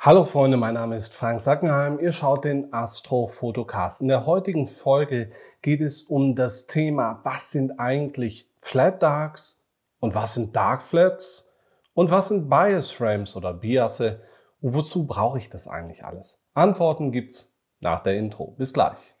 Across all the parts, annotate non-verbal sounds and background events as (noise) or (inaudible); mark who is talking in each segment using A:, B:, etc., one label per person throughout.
A: Hallo Freunde, mein Name ist Frank Sackenheim. Ihr schaut den Astrofotocast. In der heutigen Folge geht es um das Thema, was sind eigentlich Flat Darks und was sind Dark Flaps und was sind Bias Frames oder Biasse und wozu brauche ich das eigentlich alles? Antworten gibt's nach der Intro. Bis gleich.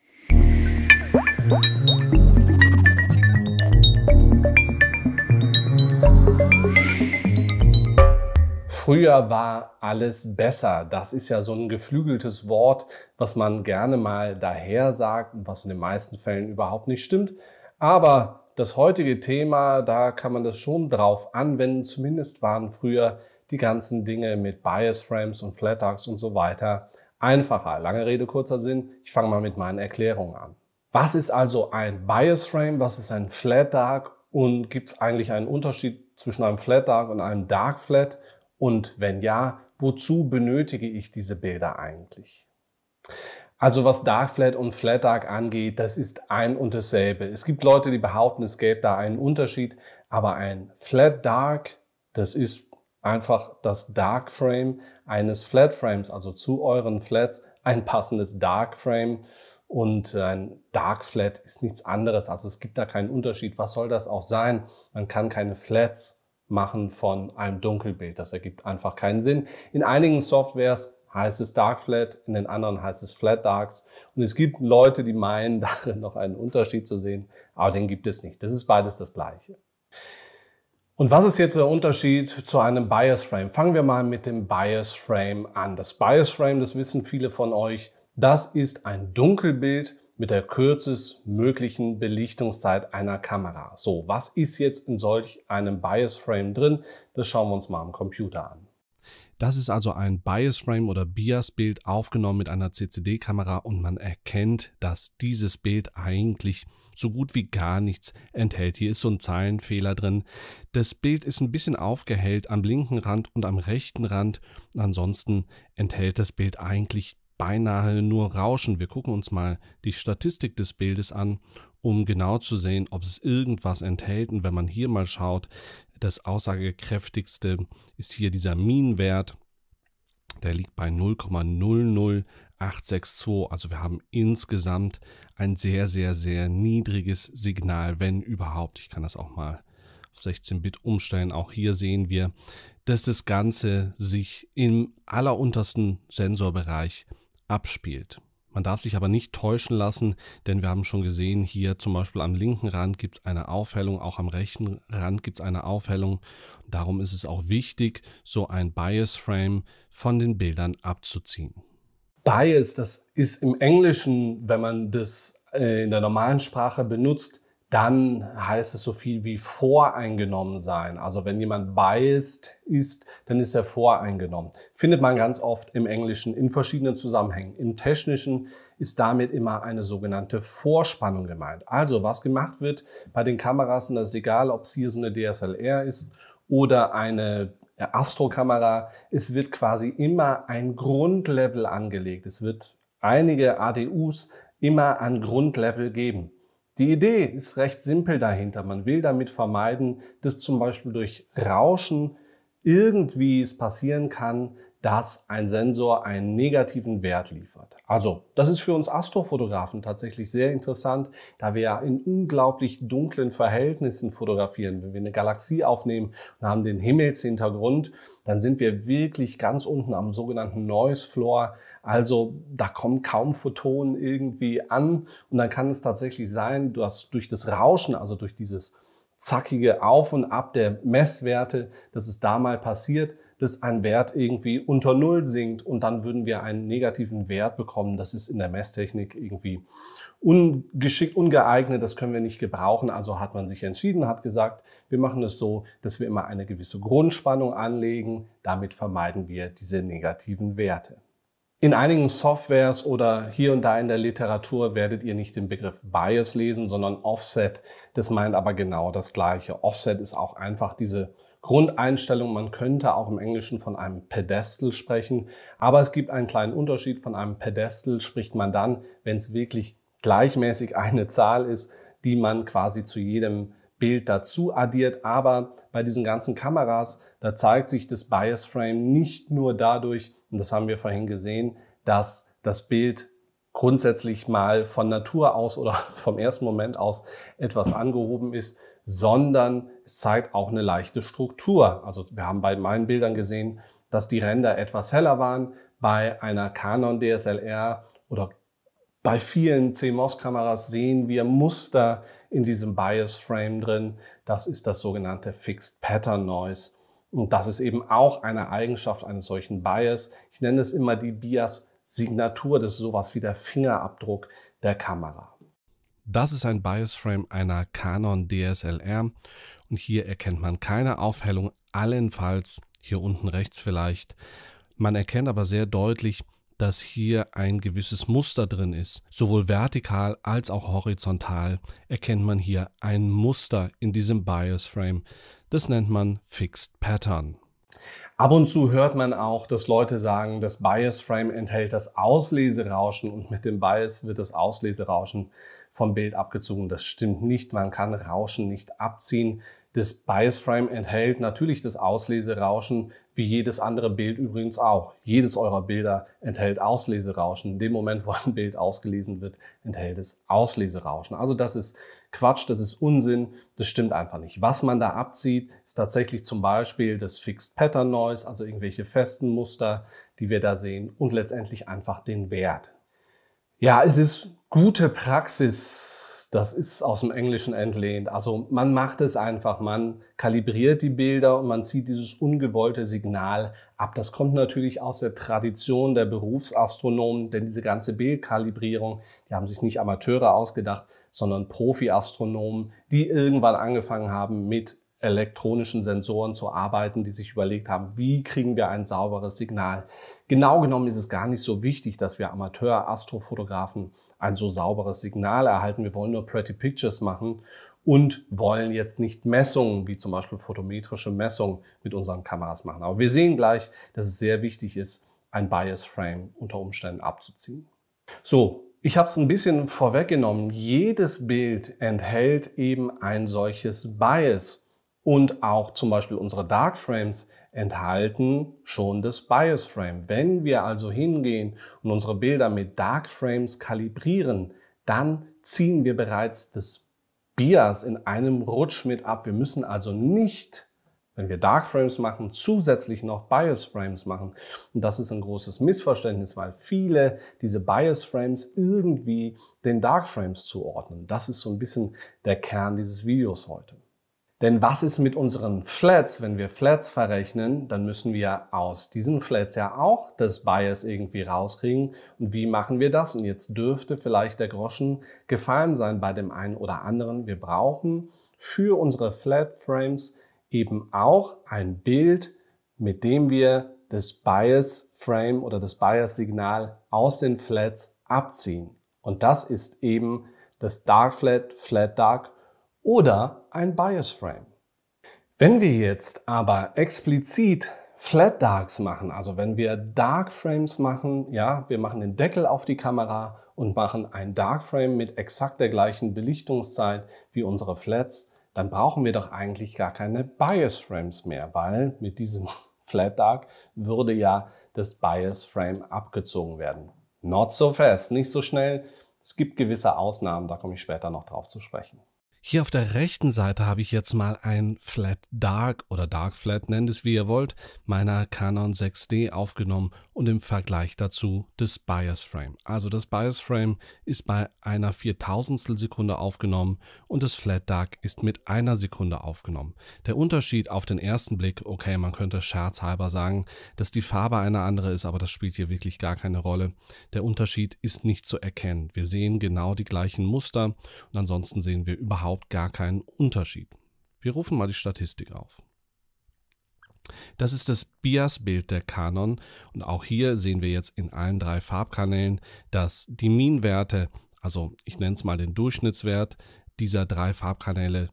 A: Früher war alles besser. Das ist ja so ein geflügeltes Wort, was man gerne mal daher sagt und was in den meisten Fällen überhaupt nicht stimmt. Aber das heutige Thema, da kann man das schon drauf anwenden. Zumindest waren früher die ganzen Dinge mit Bias Frames und Flat Arcs und so weiter einfacher. Lange Rede, kurzer Sinn. Ich fange mal mit meinen Erklärungen an. Was ist also ein Bias Frame? Was ist ein Flat Dark? Und gibt es eigentlich einen Unterschied zwischen einem Flat Dark und einem Dark Flat? Und wenn ja, wozu benötige ich diese Bilder eigentlich? Also was Dark Flat und Flat Dark angeht, das ist ein und dasselbe. Es gibt Leute, die behaupten, es gäbe da einen Unterschied, aber ein Flat Dark, das ist einfach das Dark Frame eines Flat Frames, also zu euren Flats ein passendes Dark Frame und ein Dark Flat ist nichts anderes. Also es gibt da keinen Unterschied. Was soll das auch sein? Man kann keine Flats machen von einem Dunkelbild. Das ergibt einfach keinen Sinn. In einigen Softwares heißt es Dark Flat, in den anderen heißt es Flat Darks. Und es gibt Leute, die meinen, (laughs) darin noch einen Unterschied zu sehen, aber den gibt es nicht. Das ist beides das Gleiche. Und was ist jetzt der Unterschied zu einem Bias Frame? Fangen wir mal mit dem Bias Frame an. Das Bias Frame, das wissen viele von euch, das ist ein Dunkelbild, mit der kürzestmöglichen Belichtungszeit einer Kamera. So, was ist jetzt in solch einem Bias Frame drin? Das schauen wir uns mal am Computer an.
B: Das ist also ein Bias Frame oder Bias Bild aufgenommen mit einer CCD-Kamera und man erkennt, dass dieses Bild eigentlich so gut wie gar nichts enthält. Hier ist so ein Zeilenfehler drin. Das Bild ist ein bisschen aufgehellt am linken Rand und am rechten Rand. Ansonsten enthält das Bild eigentlich beinahe nur Rauschen. Wir gucken uns mal die Statistik des Bildes an, um genau zu sehen, ob es irgendwas enthält. Und wenn man hier mal schaut, das aussagekräftigste ist hier dieser Mean-Wert. Der liegt bei 0,00862. Also wir haben insgesamt ein sehr, sehr, sehr niedriges Signal, wenn überhaupt. Ich kann das auch mal auf 16-Bit umstellen. Auch hier sehen wir, dass das Ganze sich im alleruntersten Sensorbereich abspielt. Man darf sich aber nicht täuschen lassen, denn wir haben schon gesehen, hier zum Beispiel am linken Rand gibt es eine Aufhellung, auch am rechten Rand gibt es eine Aufhellung. Darum ist es auch wichtig, so ein Bias Frame von den Bildern abzuziehen.
A: Bias, das ist im Englischen, wenn man das äh, in der normalen Sprache benutzt, dann heißt es so viel wie voreingenommen sein. Also wenn jemand biased ist, dann ist er voreingenommen. Findet man ganz oft im Englischen in verschiedenen Zusammenhängen. Im Technischen ist damit immer eine sogenannte Vorspannung gemeint. Also was gemacht wird bei den Kameras, und das ist egal, ob es hier so eine DSLR ist oder eine Astro-Kamera, es wird quasi immer ein Grundlevel angelegt. Es wird einige ADUs immer an Grundlevel geben. Die Idee ist recht simpel dahinter. Man will damit vermeiden, dass zum Beispiel durch Rauschen irgendwie es passieren kann, dass ein Sensor einen negativen Wert liefert. Also, das ist für uns Astrofotografen tatsächlich sehr interessant, da wir ja in unglaublich dunklen Verhältnissen fotografieren. Wenn wir eine Galaxie aufnehmen und haben den Himmelshintergrund, dann sind wir wirklich ganz unten am sogenannten Noise Floor. Also, da kommen kaum Photonen irgendwie an und dann kann es tatsächlich sein, dass durch das Rauschen, also durch dieses zackige Auf und Ab der Messwerte, dass es da mal passiert, dass ein Wert irgendwie unter Null sinkt und dann würden wir einen negativen Wert bekommen. Das ist in der Messtechnik irgendwie ungeschickt, ungeeignet, das können wir nicht gebrauchen. Also hat man sich entschieden, hat gesagt, wir machen es so, dass wir immer eine gewisse Grundspannung anlegen. Damit vermeiden wir diese negativen Werte. In einigen Softwares oder hier und da in der Literatur werdet ihr nicht den Begriff Bias lesen, sondern Offset. Das meint aber genau das Gleiche. Offset ist auch einfach diese Grundeinstellung. Man könnte auch im Englischen von einem Pedestal sprechen, aber es gibt einen kleinen Unterschied. Von einem Pedestal spricht man dann, wenn es wirklich gleichmäßig eine Zahl ist, die man quasi zu jedem Bild dazu addiert. Aber bei diesen ganzen Kameras Da zeigt sich das Bias Frame nicht nur dadurch, und das haben wir vorhin gesehen, dass das Bild grundsätzlich mal von Natur aus oder (laughs) vom ersten Moment aus etwas angehoben ist, sondern es zeigt auch eine leichte Struktur. Also wir haben bei meinen Bildern gesehen, dass die Ränder etwas heller waren. Bei einer Canon DSLR oder bei vielen CMOS-Kameras sehen wir Muster in diesem Bias Frame drin. Das ist das sogenannte Fixed Pattern Noise. Und das ist eben auch eine Eigenschaft eines solchen Bias. Ich nenne es immer die Bias-Signatur. Das ist sowas wie der Fingerabdruck der Kamera.
B: Das ist ein Bias Frame einer Canon DSLR und hier erkennt man keine Aufhellung, allenfalls hier unten rechts vielleicht. Man erkennt aber sehr deutlich, dass hier ein gewisses Muster drin ist. Sowohl vertikal als auch horizontal erkennt man hier ein Muster in diesem Bias Frame. Das nennt man Fixed Pattern.
A: Ab und zu hört man auch, dass Leute sagen, das Bias Frame enthält das Ausleserauschen und mit dem Bias wird das Ausleserauschen vom Bild abgezogen. Das stimmt nicht. Man kann Rauschen nicht abziehen. Das Bias Frame enthält natürlich das Ausleserauschen, wie jedes andere Bild übrigens auch. Jedes eurer Bilder enthält Ausleserauschen. In dem Moment, wo ein Bild ausgelesen wird, enthält es Ausleserauschen. Also das ist Quatsch, das ist Unsinn, das stimmt einfach nicht. Was man da abzieht, ist tatsächlich zum Beispiel das Fixed Pattern Noise, also irgendwelche festen Muster, die wir da sehen und letztendlich einfach den Wert. Ja, es ist gute Praxis, das ist aus dem Englischen entlehnt. Also man macht es einfach, man kalibriert die Bilder und man zieht dieses ungewollte Signal ab. Das kommt natürlich aus der Tradition der Berufsastronomen, denn diese ganze Bildkalibrierung, die haben sich nicht Amateure ausgedacht, sondern Profi-Astronomen, die irgendwann angefangen haben mit elektronischen Sensoren zu arbeiten, die sich überlegt haben, wie kriegen wir ein sauberes Signal. Genau genommen ist es gar nicht so wichtig, dass wir Amateur-Astrofotografen ein so sauberes Signal erhalten. Wir wollen nur Pretty Pictures machen und wollen jetzt nicht Messungen, wie zum Beispiel photometrische Messungen mit unseren Kameras machen. Aber wir sehen gleich, dass es sehr wichtig ist, ein Bias Frame unter Umständen abzuziehen. So, ich habe es ein bisschen vorweggenommen. Jedes Bild enthält eben ein solches Bias. Und auch zum Beispiel unsere Dark Frames enthalten schon das Bias Frame. Wenn wir also hingehen und unsere Bilder mit Dark Frames kalibrieren, dann ziehen wir bereits das Bias in einem Rutsch mit ab. Wir müssen also nicht, wenn wir Dark Frames machen, zusätzlich noch Bias Frames machen. Und das ist ein großes Missverständnis, weil viele diese Bias Frames irgendwie den Dark Frames zuordnen. Das ist so ein bisschen der Kern dieses Videos heute. Denn was ist mit unseren Flats? Wenn wir Flats verrechnen, dann müssen wir aus diesen Flats ja auch das Bias irgendwie rauskriegen. Und wie machen wir das? Und jetzt dürfte vielleicht der Groschen gefallen sein bei dem einen oder anderen. Wir brauchen für unsere Flat Frames eben auch ein Bild, mit dem wir das Bias Frame oder das Bias Signal aus den Flats abziehen. Und das ist eben das Dark Flat, Flat Dark oder ein Bias Frame. Wenn wir jetzt aber explizit Flat Darks machen, also wenn wir Dark Frames machen, ja, wir machen den Deckel auf die Kamera und machen ein Dark Frame mit exakt der gleichen Belichtungszeit wie unsere Flats, dann brauchen wir doch eigentlich gar keine Bias Frames mehr, weil mit diesem (laughs) Flat Dark würde ja das Bias Frame abgezogen werden. Not so fast, nicht so schnell. Es gibt gewisse Ausnahmen, da komme ich später noch drauf zu sprechen.
B: Hier auf der rechten Seite habe ich jetzt mal ein Flat Dark oder Dark Flat, nennt es wie ihr wollt, meiner Canon 6D aufgenommen und im Vergleich dazu das Bias Frame. Also das Bias Frame ist bei einer Viertausendstel Sekunde aufgenommen und das Flat Dark ist mit einer Sekunde aufgenommen. Der Unterschied auf den ersten Blick, okay, man könnte scherzhalber sagen, dass die Farbe eine andere ist, aber das spielt hier wirklich gar keine Rolle. Der Unterschied ist nicht zu erkennen. Wir sehen genau die gleichen Muster und ansonsten sehen wir überhaupt überhaupt gar keinen Unterschied. Wir rufen mal die Statistik auf. Das ist das Bias-Bild der Canon und auch hier sehen wir jetzt in allen drei Farbkanälen, dass die Mean-Werte, also ich nenne es mal den Durchschnittswert dieser drei Farbkanäle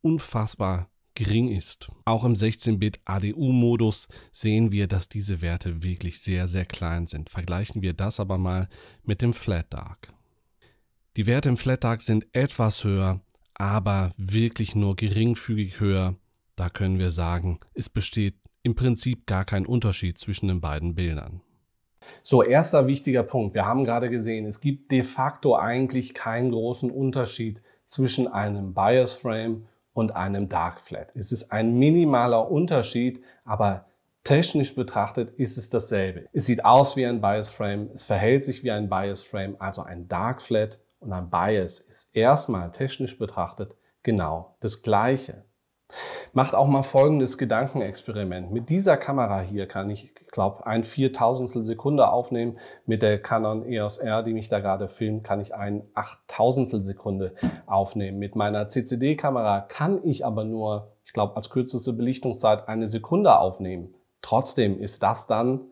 B: unfassbar gering ist. Auch im 16-Bit ADU-Modus sehen wir, dass diese Werte wirklich sehr, sehr klein sind. Vergleichen wir das aber mal mit dem Flat Dark. Die Werte im Flat Dark sind etwas höher, aber wirklich nur geringfügig höher. Da können wir sagen, es besteht im Prinzip gar kein Unterschied zwischen den beiden Bildern.
A: So, erster wichtiger Punkt. Wir haben gerade gesehen, es gibt de facto eigentlich keinen großen Unterschied zwischen einem Bias Frame und einem Dark Flat. Es ist ein minimaler Unterschied, aber technisch betrachtet ist es dasselbe. Es sieht aus wie ein Bias Frame, es verhält sich wie ein Bias Frame, also ein Dark Flat und ein Bias ist erstmal technisch betrachtet genau das gleiche. Macht auch mal folgendes Gedankenexperiment. Mit dieser Kamera hier kann ich, ich glaube, ein Viertausendstel Sekunde aufnehmen. Mit der Canon EOS R, die mich da gerade filmt, kann ich ein Achttausendstel Sekunde aufnehmen. Mit meiner CCD-Kamera kann ich aber nur, ich glaube, als kürzeste Belichtungszeit eine Sekunde aufnehmen. Trotzdem ist das dann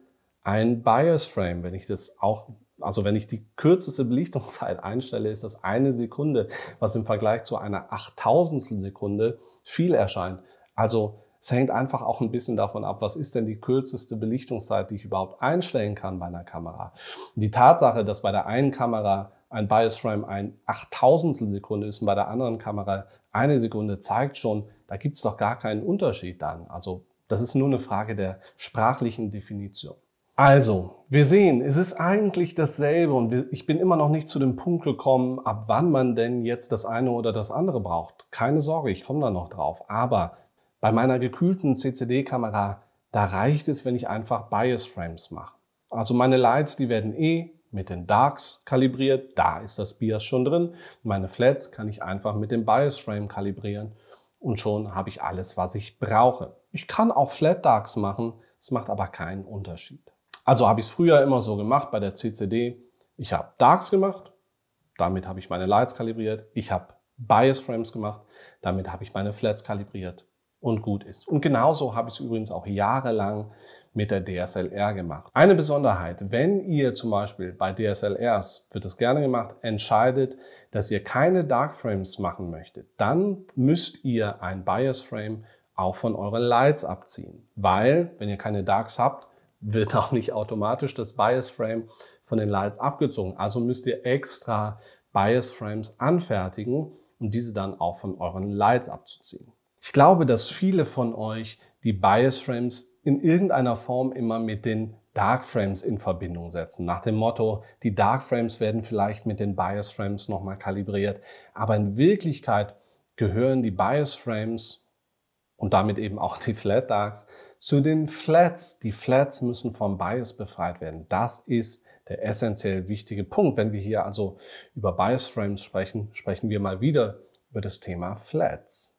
A: ein Bias Frame, wenn ich das auch also wenn ich die kürzeste Belichtungszeit einstelle, ist das eine Sekunde, was im Vergleich zu einer Achttausendstel Sekunde viel erscheint. Also es hängt einfach auch ein bisschen davon ab, was ist denn die kürzeste Belichtungszeit, die ich überhaupt einstellen kann bei einer Kamera. Die Tatsache, dass bei der einen Kamera ein Bias Frame ein Achttausendstel Sekunde ist und bei der anderen Kamera eine Sekunde, zeigt schon, da gibt es doch gar keinen Unterschied dann. Also das ist nur eine Frage der sprachlichen Definition. Also, wir sehen, es ist eigentlich dasselbe und ich bin immer noch nicht zu dem Punkt gekommen, ab wann man denn jetzt das eine oder das andere braucht. Keine Sorge, ich komme da noch drauf. Aber bei meiner gekühlten CCD-Kamera, da reicht es, wenn ich einfach Bias Frames mache. Also meine Lights, die werden eh mit den Darks kalibriert, da ist das Bias schon drin. Meine Flats kann ich einfach mit dem Bias Frame kalibrieren und schon habe ich alles, was ich brauche. Ich kann auch Flat Darks machen, es macht aber keinen Unterschied. Also habe ich es früher immer so gemacht bei der CCD. Ich habe Darks gemacht, damit habe ich meine Lights kalibriert. Ich habe Bias Frames gemacht, damit habe ich meine Flats kalibriert und gut ist. Und genauso habe ich es übrigens auch jahrelang mit der DSLR gemacht. Eine Besonderheit, wenn ihr zum Beispiel bei DSLRs, wird das gerne gemacht, entscheidet, dass ihr keine Dark Frames machen möchtet, dann müsst ihr ein Bias Frame auch von euren Lights abziehen. Weil, wenn ihr keine Darks habt, wird auch nicht automatisch das Bias Frame von den Lights abgezogen. Also müsst ihr extra Bias Frames anfertigen und diese dann auch von euren Lights abzuziehen. Ich glaube, dass viele von euch die Bias Frames in irgendeiner Form immer mit den Dark Frames in Verbindung setzen. Nach dem Motto, die Dark Frames werden vielleicht mit den Bias Frames nochmal kalibriert. Aber in Wirklichkeit gehören die Bias Frames und damit eben auch die Flat Darks zu den Flats. Die Flats müssen vom Bias befreit werden. Das ist der essentiell wichtige Punkt. Wenn wir hier also über Bias Frames sprechen, sprechen wir mal wieder über das Thema Flats.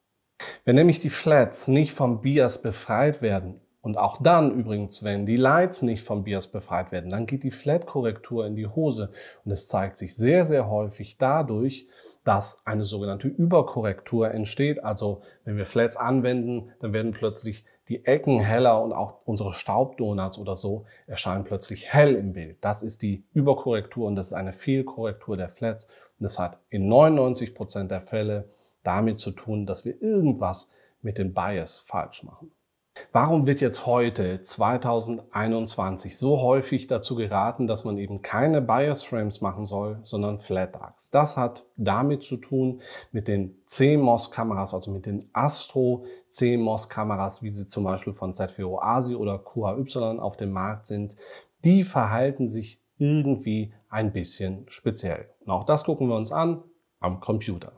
A: Wenn nämlich die Flats nicht vom Bias befreit werden und auch dann übrigens, wenn die Lights nicht vom Bias befreit werden, dann geht die Flat-Korrektur in die Hose und es zeigt sich sehr, sehr häufig dadurch, dass eine sogenannte Überkorrektur entsteht. Also wenn wir Flats anwenden, dann werden plötzlich die Ecken heller und auch unsere Staubdonuts oder so erscheinen plötzlich hell im Bild. Das ist die Überkorrektur und das ist eine Fehlkorrektur der Flats. Und das hat in 99 Prozent der Fälle damit zu tun, dass wir irgendwas mit dem Bias falsch machen. Warum wird jetzt heute, 2021, so häufig dazu geraten, dass man eben keine Bias Frames machen soll, sondern Flat Darks? Das hat damit zu tun mit den CMOS-Kameras, also mit den Astro CMOS-Kameras, wie sie zum Beispiel von ZWO Asi oder QHY auf dem Markt sind. Die verhalten sich irgendwie ein bisschen speziell. Und auch das gucken wir uns an am Computer.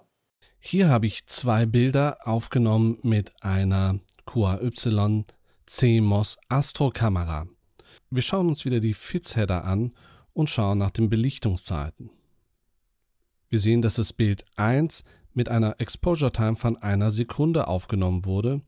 B: Hier habe ich zwei Bilder aufgenommen mit einer QAY CMOS Astro Kamera. Wir schauen uns wieder die Fitzheader an und schauen nach den Belichtungszeiten. Wir sehen, dass das Bild 1 mit einer Exposure Time von einer Sekunde aufgenommen wurde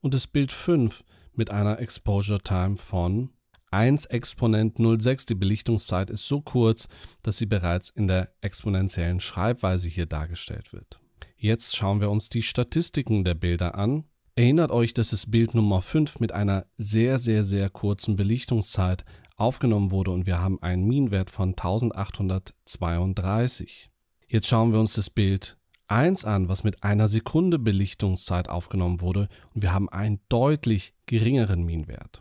B: und das Bild 5 mit einer Exposure Time von 1 Exponent 06. Die Belichtungszeit ist so kurz, dass sie bereits in der exponentiellen Schreibweise hier dargestellt wird. Jetzt schauen wir uns die Statistiken der Bilder an Erinnert euch, dass das Bild Nummer 5 mit einer sehr, sehr, sehr kurzen Belichtungszeit aufgenommen wurde und wir haben einen Minwert von 1832. Jetzt schauen wir uns das Bild 1 an, was mit einer Sekunde Belichtungszeit aufgenommen wurde und wir haben einen deutlich geringeren Minwert.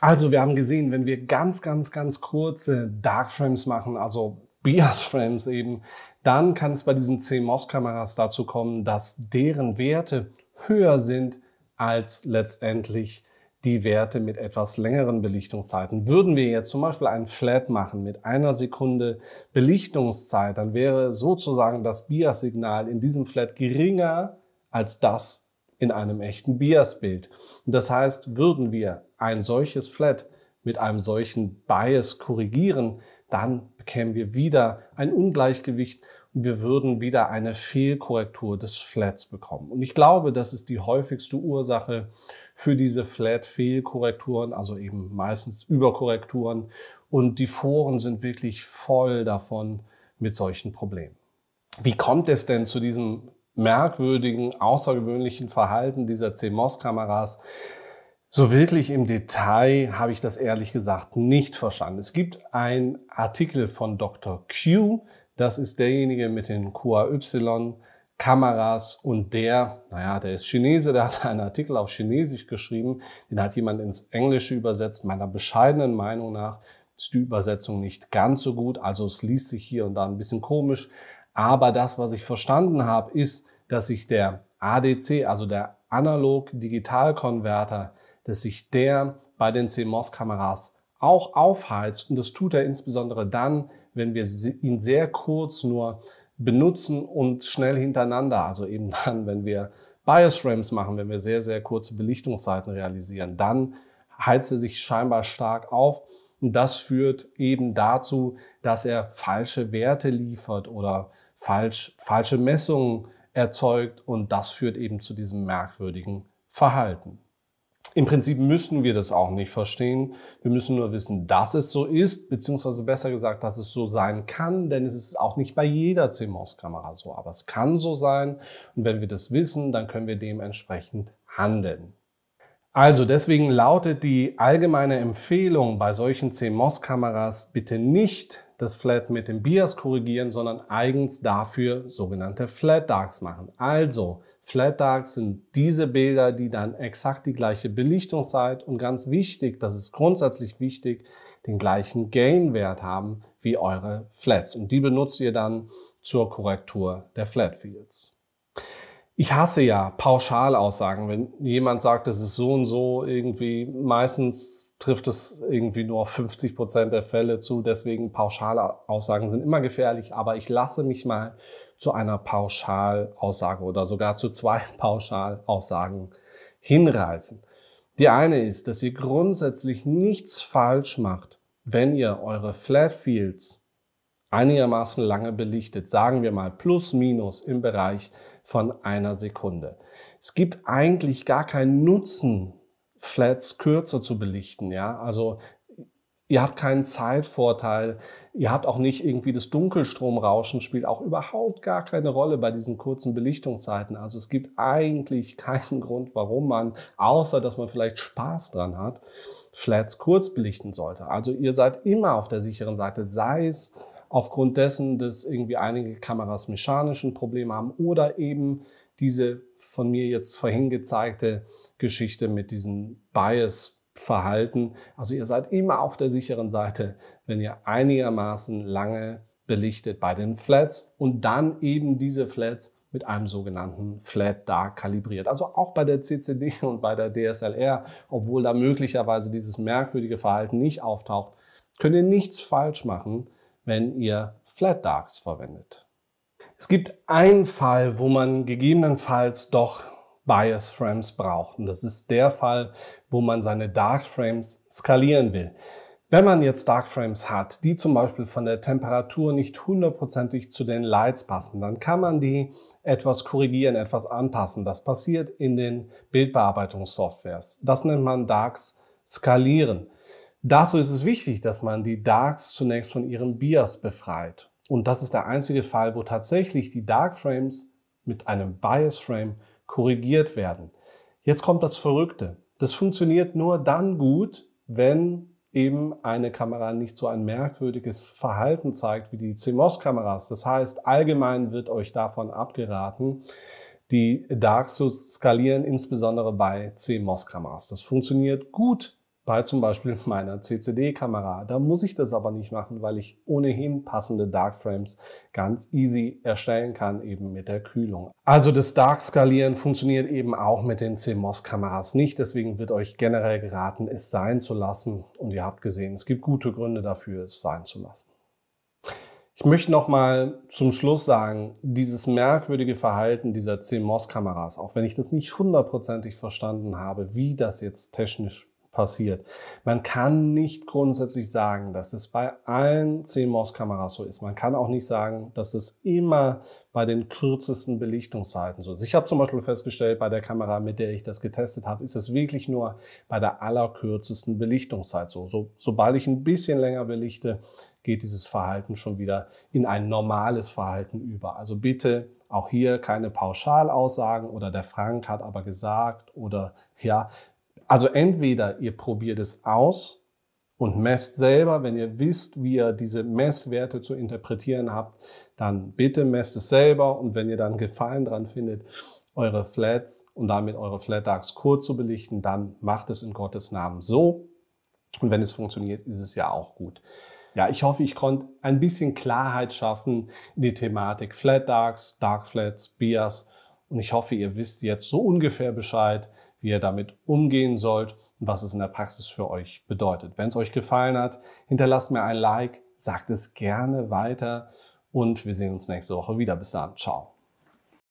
A: Also wir haben gesehen, wenn wir ganz, ganz, ganz kurze Dark Frames machen, also Bias Frames eben, dann kann es bei diesen CMOS-Kameras dazu kommen, dass deren Werte höher sind als letztendlich die Werte mit etwas längeren Belichtungszeiten. Würden wir jetzt zum Beispiel einen Flat machen mit einer Sekunde Belichtungszeit, dann wäre sozusagen das Bias-Signal in diesem Flat geringer als das in einem echten Bias-Bild. Das heißt, würden wir ein solches Flat mit einem solchen Bias korrigieren, dann bekämen wir wieder ein Ungleichgewicht wir würden wieder eine Fehlkorrektur des Flats bekommen. Und ich glaube, das ist die häufigste Ursache für diese Flat-Fehlkorrekturen, also eben meistens Überkorrekturen. Und die Foren sind wirklich voll davon mit solchen Problemen. Wie kommt es denn zu diesem merkwürdigen, außergewöhnlichen Verhalten dieser CMOS-Kameras? So wirklich im Detail habe ich das ehrlich gesagt nicht verstanden. Es gibt einen Artikel von Dr. Q, das ist derjenige mit den QAY Kameras und der, naja, der ist Chinese, der hat (laughs) einen Artikel auf Chinesisch geschrieben, den hat jemand ins Englische übersetzt. Meiner bescheidenen Meinung nach ist die Übersetzung nicht ganz so gut, also es liest sich hier und da ein bisschen komisch. Aber das, was ich verstanden habe, ist, dass sich der ADC, also der Analog-Digital-Konverter, dass sich der bei den CMOS-Kameras auch aufheizt. Und das tut er insbesondere dann, wenn wir ihn sehr kurz nur benutzen und schnell hintereinander, also eben (laughs) dann, wenn wir Bias Frames machen, wenn wir sehr, sehr kurze Belichtungszeiten realisieren, dann heizt er sich scheinbar stark auf und das führt eben dazu, dass er falsche Werte liefert oder falsch, falsche Messungen erzeugt und das führt eben zu diesem merkwürdigen Verhalten. Im Prinzip müssen wir das auch nicht verstehen. Wir müssen nur wissen, dass es so ist, beziehungsweise besser gesagt, dass es so sein kann, denn es ist auch nicht bei jeder CMOS-Kamera so. Aber es kann so sein. Und wenn wir das wissen, dann können wir dementsprechend handeln. Also deswegen lautet die allgemeine Empfehlung bei solchen CMOS-Kameras bitte nicht das Flat mit dem Bias korrigieren, sondern eigens dafür sogenannte Flat Darks machen. Also Flat Darks sind diese Bilder, die dann exakt die gleiche Belichtungszeit und ganz wichtig, das ist grundsätzlich wichtig, den gleichen Gain-Wert haben wie eure Flats. Und die benutzt ihr dann zur Korrektur der Flat Fields. Ich hasse ja Pauschalaussagen. Wenn jemand sagt, es ist so und so, irgendwie meistens trifft es irgendwie nur auf 50 Prozent der Fälle zu. Deswegen Pauschalaussagen sind immer gefährlich. Aber ich lasse mich mal zu einer Pauschalaussage oder sogar zu zwei (laughs) Pauschalaussagen hinreißen. Die eine ist, dass ihr grundsätzlich nichts falsch macht, wenn ihr eure Flat Fields einigermaßen lange belichtet. Sagen wir mal plus minus im Bereich von einer Sekunde. Es gibt eigentlich gar keinen Nutzen, Flats kürzer zu belichten. Ja, also Ihr habt keinen Zeitvorteil. Ihr habt auch nicht irgendwie das Dunkelstromrauschen, spielt auch überhaupt gar keine Rolle bei diesen kurzen Belichtungszeiten. Also es gibt eigentlich keinen Grund, warum man, außer dass man vielleicht Spaß dran hat, Flats kurz belichten sollte. Also ihr seid immer auf der sicheren Seite, sei es aufgrund dessen, dass irgendwie einige Kameras mechanischen Probleme haben oder eben diese von mir jetzt vorhin gezeigte Geschichte mit diesen Bias Verhalten. Also ihr seid immer auf der sicheren Seite, wenn ihr einigermaßen lange belichtet bei den Flats und dann eben diese Flats mit einem sogenannten Flat Dark kalibriert. Also auch bei der CCD (laughs) und bei der DSLR, obwohl da möglicherweise dieses merkwürdige Verhalten nicht auftaucht, könnt ihr nichts falsch machen, wenn ihr Flat Darks verwendet. Es gibt einen Fall, wo man gegebenenfalls doch Bias Frames braucht. Und das ist der Fall, wo man seine Dark Frames skalieren will. Wenn man jetzt Dark Frames hat, die zum Beispiel von der Temperatur nicht hundertprozentig zu den Lights passen, dann kann man die etwas korrigieren, etwas anpassen. Das passiert in den Bildbearbeitungssoftwares. Das nennt man Darks skalieren. Dazu ist es wichtig, dass man die Darks zunächst von ihrem Bias befreit. Und das ist der einzige Fall, wo tatsächlich die Dark Frames mit einem Bias Frame korrigiert werden. Jetzt kommt das Verrückte. Das funktioniert nur dann gut, wenn eben eine Kamera nicht so ein merkwürdiges Verhalten zeigt wie die CMOS-Kameras. Das heißt, allgemein wird euch davon abgeraten, die Darks zu skalieren, insbesondere bei CMOS-Kameras. Das funktioniert gut, bei zum Beispiel (laughs) meiner CCD-Kamera. Da muss ich das aber nicht machen, weil ich ohnehin passende Dark Frames ganz easy erstellen kann, eben mit der Kühlung. Also das Dark Skalieren funktioniert eben auch mit den CMOS-Kameras nicht. Deswegen wird euch generell geraten, es sein zu lassen. Und ihr habt gesehen, es gibt gute Gründe dafür, es sein zu lassen. Ich möchte noch mal zum Schluss sagen, dieses merkwürdige Verhalten dieser CMOS-Kameras, auch wenn ich das nicht hundertprozentig verstanden habe, wie das jetzt technisch passiert. Man kann nicht grundsätzlich sagen, dass es bei allen CMOS-Kameras so ist. Man kann auch nicht sagen, dass es immer bei den kürzesten Belichtungszeiten so ist. Ich habe zum Beispiel festgestellt, bei der Kamera, mit der ich das getestet habe, ist es wirklich nur bei der allerkürzesten Belichtungszeit so. so sobald ich ein bisschen länger belichte, geht dieses Verhalten schon wieder in ein normales Verhalten über. Also bitte auch hier keine Pauschalaussagen oder der Frank hat aber gesagt oder ja, also entweder ihr probiert es aus und messt selber, wenn ihr wisst, wie ihr diese Messwerte zu interpretieren habt, dann bitte messt es selber und wenn ihr dann Gefallen dran findet, eure Flats und damit eure Flat Darks kurz zu belichten, dann macht es in Gottes Namen so. Und wenn es funktioniert, ist es ja auch gut. Ja, ich hoffe, ich konnte ein bisschen Klarheit schaffen in die Thematik Flat Darks, Dark Flats, Bias. Und ich hoffe, ihr wisst jetzt so ungefähr Bescheid, wie ihr damit umgehen sollt und was es in der Praxis für euch bedeutet. Wenn es euch gefallen hat, hinterlasst mir ein Like, sagt es gerne weiter und wir sehen uns nächste Woche wieder. Bis dann. Ciao.